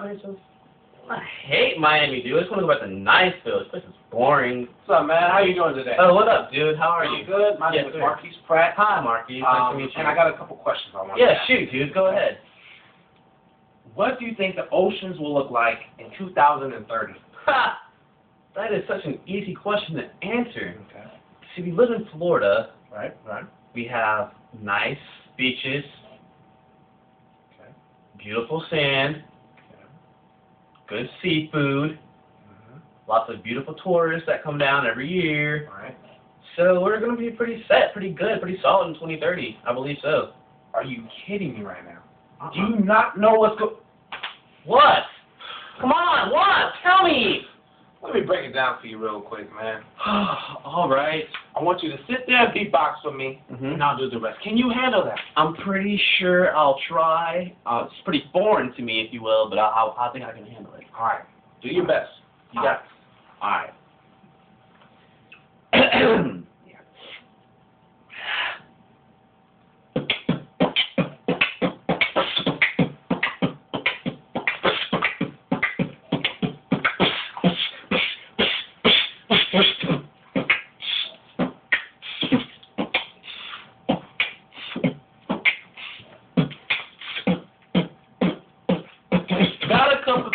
up, man? So, I hate Miami, dude. I just want to go back to Niceville. This place is boring. What's up, man? How you doing today? Oh, what up, dude? How are I'm you? good. My Yes, name is sir. Marquis Pratt. Hi, Marky. Nice Um, to meet you. and I got a couple questions I want to yeah, ask. shoot, dude. Go ahead. What do you think the oceans will look like in 2030? Ha! That is such an easy question to answer. Okay. See, we live in Florida. Right, right. We have nice beaches, Okay. beautiful sand, good seafood, Mm-hmm. lots of beautiful tourists that come down every year. All right. So we're going to be pretty set, pretty good, pretty solid in 2030. I believe so. Are you kidding me right now? Uh-uh. Do you not know what's go? What? Come on, what? Tell me. Let me break it down for you real quick, man. All right. I want you to sit there and beatbox for me, Mhm. and I'll do the rest. Can you handle that? I'm pretty sure I'll try. Uh, it's pretty foreign to me, if you will, but I, I, I think I can handle it. All right. Do your best. You got it. All right.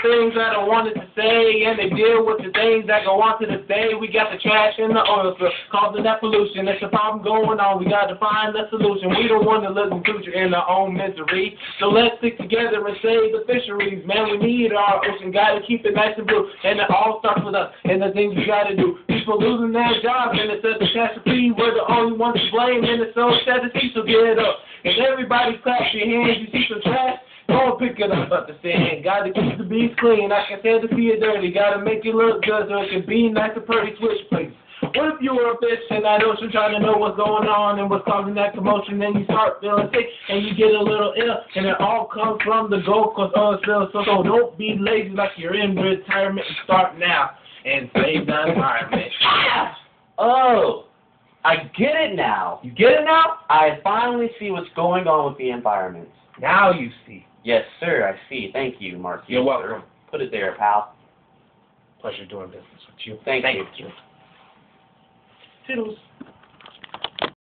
Things that I wanted to say, and they deal with the things that go on to day. We got the trash in the oil causing that pollution. There's a problem going on. We got to find the solution. We don't want to live in future in our own misery. So let's stick together and save the fisheries. Man, we need our ocean. Got to keep it nice and blue. And it all starts with us and the things we got to do. People losing their jobs, and it says the catastrophe. We're the only ones to blame, and it's so sad to see. So get up. And everybody clap your hands. You see some trash? And pick it up at the sand. Gotta keep the beats clean. I can to see it dirty. Gotta make it look good so it can be nice and pretty. Switch please. What if you were a fish in that ocean trying to know what's going on and what's causing that commotion? Then you start feeling sick and you get a little ill, and it all comes from the Gulf Coast oil spill. So, so don't be lazy like you're in retirement and start now and save the environment. Oh, I get it now. You get it now? I finally see what's going on with the environment. Now you see. Yes, sir, I see. Thank you, Mark. You're welcome. Put it there, pal. Pleasure doing business with you. Thank, Thank you. you. Toodles.